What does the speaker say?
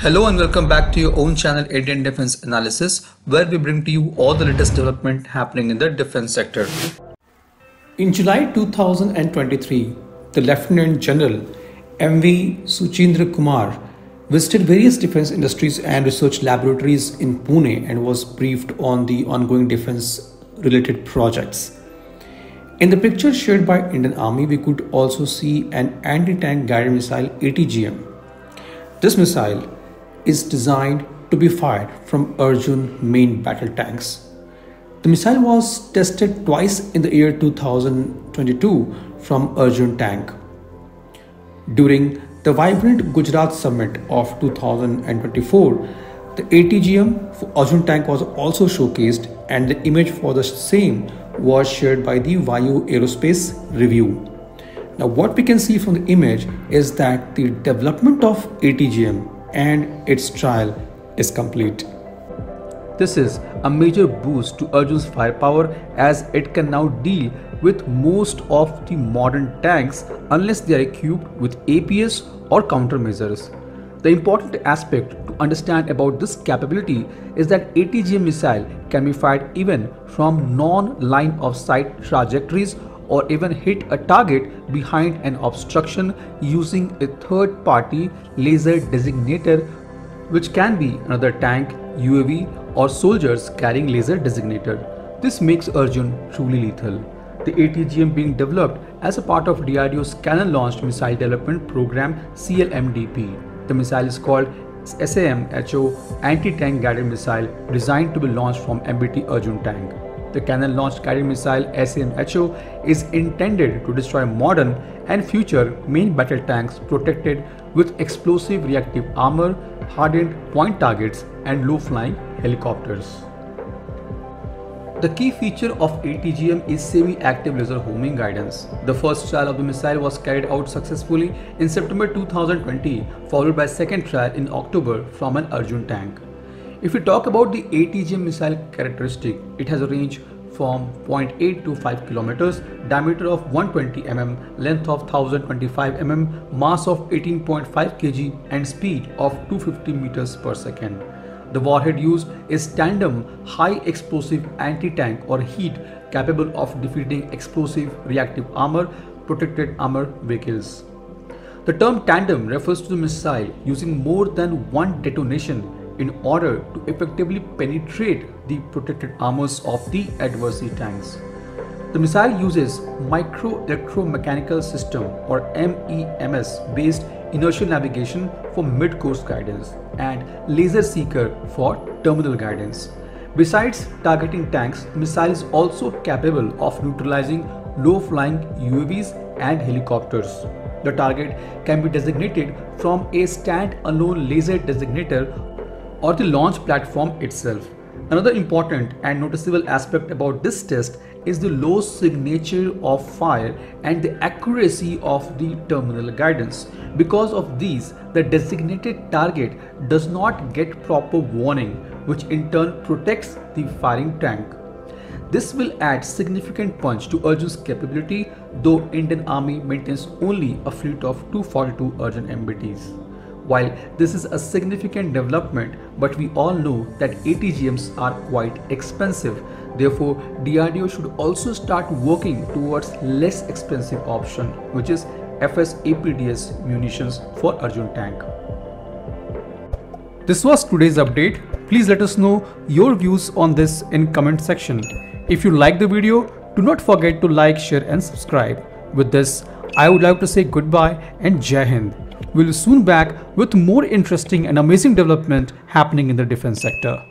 Hello and welcome back to your own channel Indian Defense Analysis where we bring to you all the latest development happening in the defense sector. In July 2023, the Lieutenant General MV Suchindra Kumar visited various defense industries and research laboratories in Pune and was briefed on the ongoing defense related projects. In the picture shared by Indian Army, we could also see an anti-tank guided missile ATGM. This missile is designed to be fired from Arjun main battle tanks. The missile was tested twice in the year 2022 from Arjun tank. During the vibrant Gujarat summit of 2024, the ATGM for Arjun tank was also showcased and the image for the same was shared by the Vayu Aerospace Review. Now what we can see from the image is that the development of ATGM and its trial is complete. This is a major boost to Arjun's firepower as it can now deal with most of the modern tanks unless they are equipped with APS or countermeasures. The important aspect to understand about this capability is that ATGM missile can be fired even from non-line of sight trajectories or even hit a target behind an obstruction using a third party laser designator which can be another tank, UAV or soldiers carrying laser designator. This makes Arjun truly lethal. The ATGM being developed as a part of DRDO's Cannon Launched Missile Development Program CLMDP. The missile is called SAM-HO Anti-Tank Guided Missile designed to be launched from MBT Arjun tank. The cannon launched guided missile SAM-HO is intended to destroy modern and future main battle tanks protected with explosive reactive armor, hardened point targets, and low flying helicopters. The key feature of ATGM is semi-active laser homing guidance. The first trial of the missile was carried out successfully in September 2020, followed by second trial in October from an Arjun tank. If we talk about the ATGM missile characteristic, it has a range from 0.8 to 5 kilometers, diameter of 120 mm, length of 1025 mm, mass of 18.5 kg and speed of 250 meters per second. The warhead used is tandem high explosive anti-tank or heat capable of defeating explosive reactive armor protected armor vehicles. The term tandem refers to the missile using more than one detonation in order to effectively penetrate the protected armors of the adversary tanks. The missile uses micro electromechanical system or MEMS based inertial navigation for mid-course guidance and laser seeker for terminal guidance. Besides targeting tanks, the missile is also capable of neutralizing low-flying UAVs and helicopters. The target can be designated from a stand-alone laser designator or the launch platform itself. Another important and noticeable aspect about this test is the low signature of fire and the accuracy of the terminal guidance. Because of these, the designated target does not get proper warning, which in turn protects the firing tank. This will add significant punch to Arjun's capability, though Indian Army maintains only a fleet of 242 Arjun MBTs. While this is a significant development, but we all know that ATGMs are quite expensive. Therefore, DRDO should also start working towards less expensive option, which is FSAPDS munitions for Arjun tank. This was today's update. Please let us know your views on this in comment section. If you like the video, do not forget to like, share and subscribe. With this, I would like to say goodbye and Jai Hind. We'll soon back with more interesting and amazing development happening in the defense sector.